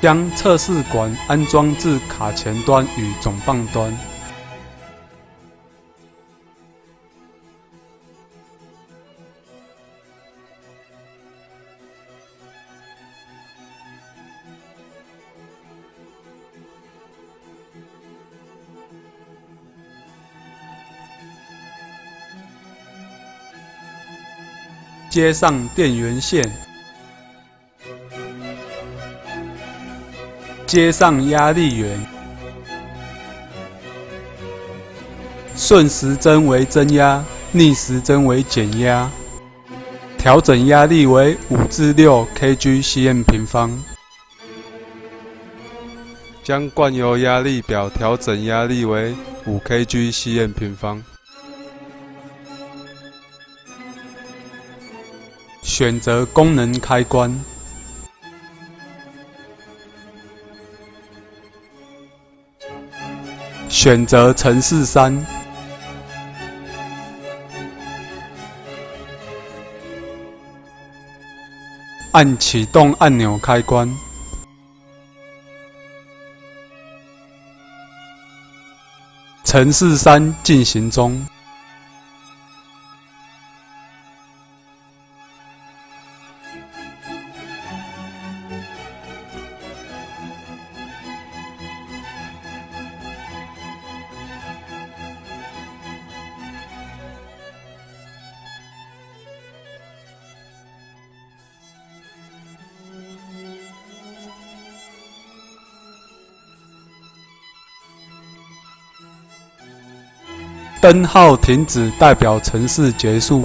将测试管安装至卡钳端与总泵端。接上电源线，接上压力源，顺时针为增压，逆时针为减压，调整压力为五至六 kgcm 平方。将灌油压力表调整压力为五 kgcm 平方。选择功能开关，选择城市三，按启动按钮开关，城市三进行中。灯号停止代表城市结束。